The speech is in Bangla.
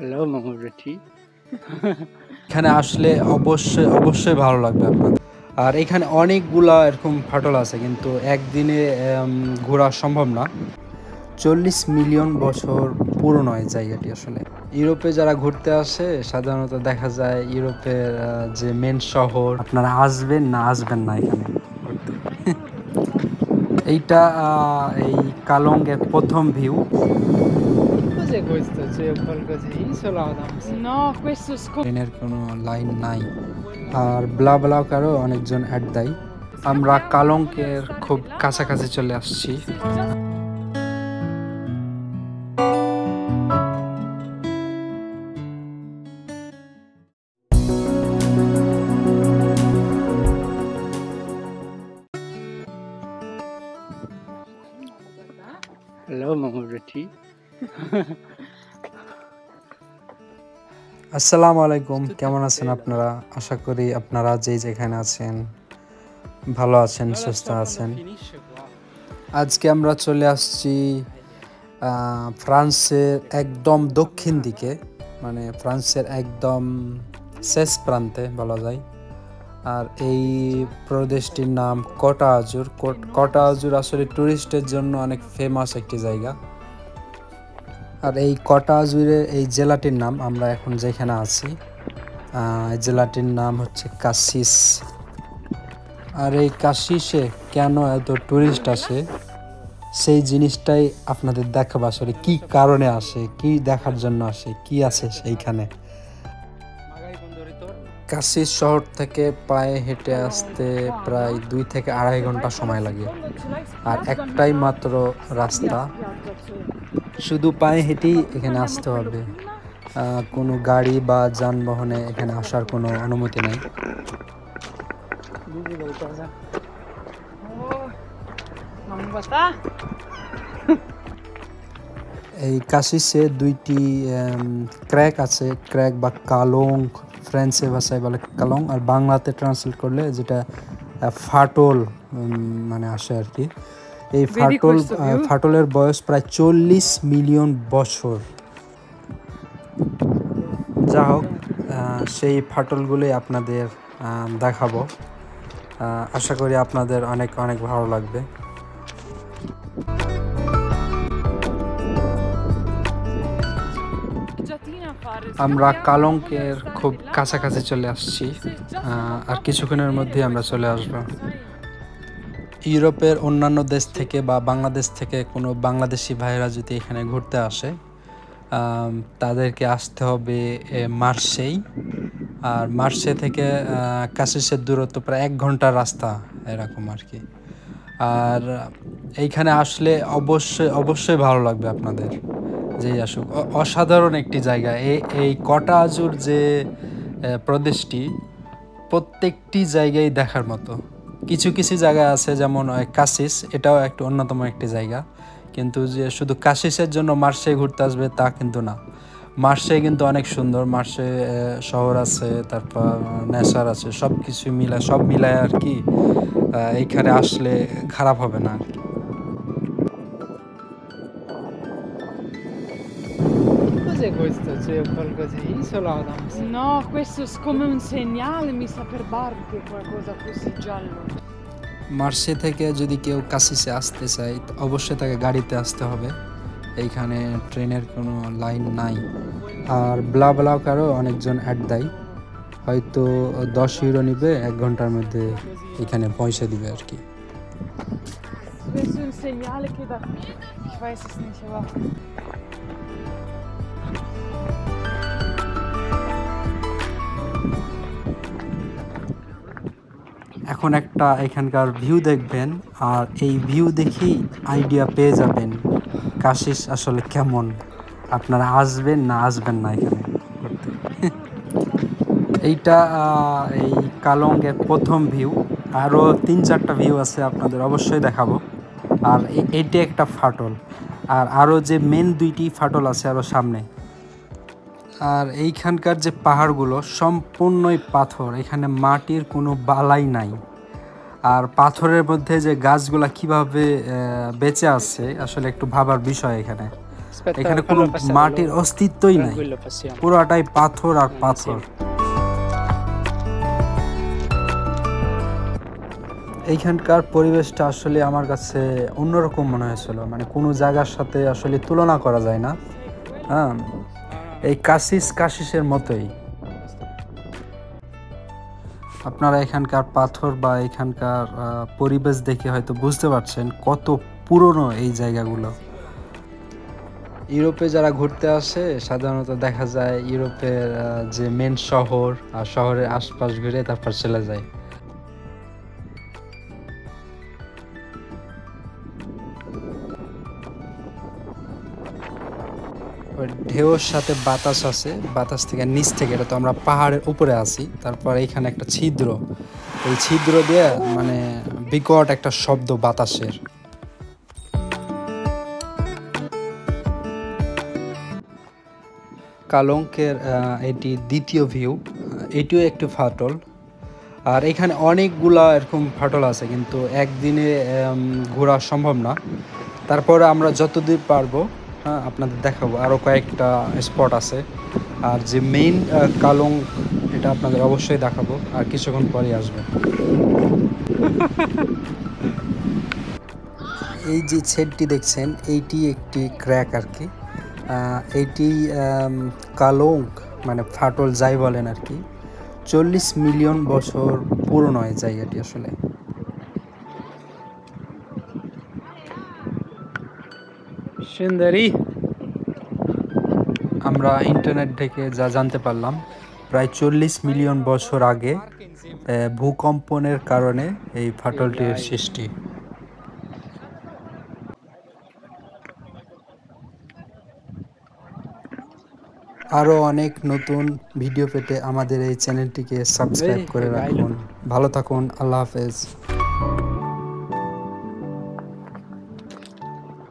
Hello, Mamurati. এখানে আসলে অবশ্যই অবশ্যই ভালো লাগবে আপনার আর এখানে অনেকগুলা এরকম ফাটল আছে কিন্তু একদিনে ঘোরা সম্ভব না। চল্লিশ মিলিয়ন বছর পুরনো এই জায়গাটি আসলে। ইউরোপে যারা ঘুরতে আসে সাধারণত দেখা যায় ইউরোপের যে মেন শহর আপনারা আসবেন না আসবেন না এখানে। এইটা এই কালঙ্গের প্রথম view. Cos'è questo? C'è qualcosa di isola o? No, questo scop- ট্রেনের কোনো লাইন নাই আর ব্লা ব্লাকারও অনেকজন অ্যাড দেয় আমরা কালঙ্কের খুব কাছাকাছি চলে আসছি Hello, Mamurati. আসসালামু আলাইকুম কেমন আছেন আপনারা? আশা করি আপনারা যে যেখানে আছেন ভালো আছেন সুস্থ আছেন আজকে আমরা চলে আসছি ফ্রান্সের একদম দক্ষিণ দিকে মানে ফ্রান্সের একদম শেষ প্রান্তে বলা যায়। আর এই প্রদেশটির নাম কটা আজুর? কটা আজুর আসলে টুরিস্টের জন্য অনেক ফেমাস একটি জায়গা। আর এই কটা জুড়ে এই জেলাটির নাম আমরা এখন যেখানে আছি জেলাটির নাম হচ্ছে কাশিস। আর এই কাশিসে কেন এত টুরিস্ট আসে, সেই জিনিসটাই আপনাদের দেখাবো আসলে কি কারণে আসে, কি দেখার জন্য আসে, কি আছে সেইখানে। কাশিস শহর থেকে পায়ে হেঁটে আসতে প্রায় দুই থেকে আড়াই ঘণ্টা সময় লাগে। আর একটাই মাত্র রাস্তা। শুধু পায়ে হেঁটেই এখানে আসতে হবে। কোনো গাড়ি বা যানবাহনে এখানে আসার কোনো অনুমতি নেই? এই কাশিসে দুইটি ক্র্যাক আছে। ক্র্যাক বা কালং ফ্রেঞ্চে ভাষায় বলে কালং। আর বাংলাতে ট্রান্সলেট করলে যেটা ফাটল মানে আসে আর কি। এই ফাটল? ফাটলের বয়স প্রায় চল্লিশ মিলিয়ন বছর যা হোক সেই ফাটলগুলোই আপনাদের দেখাবো আশা করি আপনাদের অনেক অনেক ভালো লাগবে. আমরা কালঙ্কের খুব কাছাকাছি চলে আসছি আর কিছুক্ষণের মধ্যেই আমরা চলে আসব ইউরোপের অন্যান্য দেশ থেকে বা বাংলাদেশ থেকে কোনো বাংলাদেশি ভাইরা যদি এখানে ঘুরতে আসে তাদেরকে আসতে হবে মার্সেই আর মার্সে থেকে কাশিসের দূরত্ব প্রায় এক ঘণ্টার রাস্তা এরকম আর কি। আর এইখানে আসলে অবশ্যই অবশ্যই ভালো লাগবে আপনাদের, যেই আসুক। অসাধারণ একটি জায়গা। এই এই কটা আজুর যে প্রদেশটি প্রত্যেকটি জায়গায় দেখার মতো। কিছু কিছু জায়গা আছে, যেমন কাশিস, এটাও একটি অন্যতম একটি জায়গা। কিন্তু যে শুধু কাশিসের জন্য মার্শে ঘুরতে আসবে তা কিন্তু না। মার্শে কিন্তু অনেক সুন্দর, মার্শে শহর আছে, তারপর নেশার আছে সব কিছু মিলায়, সব মিলায় আর কি এইখানে আসলে খারাপ হবে না আর কি। Cos'è questo? C'è qualcosa isola o Adams? No, questo è come un segnale, mi sa per barche, qualcosa così giallo. মার্সে থেকে যদি কেউ কাশিসে আসতে চায় অবশ্যই তাকে গাড়িতে আসতে হবে এইখানে ট্রেনের কোনো লাইন নাই আর ব্লা ব্লাকারও অনেকজন অ্যাড দেয় হয়তো দশ ইউরো নিবে এক ঘণ্টার মধ্যে এখানে পয়সা দিবে আর কি Questo è un segnale che da qui. Ich weiß এখন একটা এখানকার ভিউ দেখবেন, আর এই ভিউ দেখেই আইডিয়া পেয়ে যাবেন কাশিস আসলে কেমন। আপনারা আসবেন না আসবেন না এখানে এইটা এই কালঙ্গের প্রথম ভিউ আরও তিন চারটা ভিউ আছে আপনাদের অবশ্যই দেখাবো। আর এ- এইটা একটা ফাটল। আর আরও যে মেন দুইটি ফাটল আছে আরও সামনে। আর এইখানকার যে পাহাড়গুলো সম্পূর্ণই পাথর এখানে মাটির কোনো বালাই নাই। আর পাথরের মধ্যে যে গাছগুলা কীভাবে বেঁচে আছে আসলে একটু ভাবার বিষয় এখানে। এখানে কোনো মাটির অস্তিত্বই নাই। পুরোটাই পাথর আর পাথর। এইখানকার পরিবেশটা আসলে আমার কাছে অন্যরকম মনে হয়েছিল। মানে কোনো জায়গার সাথে আসলে তুলনা করা যায় না। হ্যাঁ এই কাশিস কাশিসের মতোই। আপনারা এখানকার পাথর বা এখানকার পরিবেশ দেখে হয়তো বুঝতে পারছেন কত পুরনো এই জায়গাগুলো। ইউরোপে যারা ঘুরতে আসে, সাধারণত দেখা যায় ইউরোপের যে মেন শহর, আর শহরের আশপাশ ঘুরে তারপর চলে যায়। ঢেউর সাথে বাতাস আছে, বাতাস থেকে নিচ থেকে, এটা তো আমরা পাহাড়ের উপরে আছি। তারপর এইখানে একটা ছিদ্র। এই ছিদ্র দিয়ে মানে বিকট একটা শব্দ বাতাসের। কালঙ্কের এটি দ্বিতীয় ভিউ এটিও একটি ফাটল। আর এখানে অনেকগুলা এরকম ফাটল আছে, কিন্তু একদিনে ঘোরা সম্ভব না। তারপরে আমরা যতদূর পারব হ্যাঁ আপনাদের দেখাবো। আরও কয়েকটা স্পট আছে। আর যে মেইন কালং এটা আপনাদের অবশ্যই দেখাবো। আর কিছুক্ষণ পরে আসবে এই যে ছেদটি দেখছেন এইটি একটি ক্র্যাক আর কি। আহ, এইটি কালং মানে ফাটল যাই বলেন আর কি। চল্লিশ মিলিয়ন বছর পুরনো এই জায়গাটি আসলে। Scendere. আমরা ইন্টারনেট থেকে যা জানতে পারলাম প্রায় চল্লিশ মিলিয়ন বছর আগে ভূকম্পনের কারণে এই ফাটলটির সৃষ্টি। আরও অনেক নতুন ভিডিও পেতে আমাদের এই চ্যানেলটিকে সাবস্ক্রাইব করে রাখুন। ভালো থাকুন আল্লাহ হাফেজ।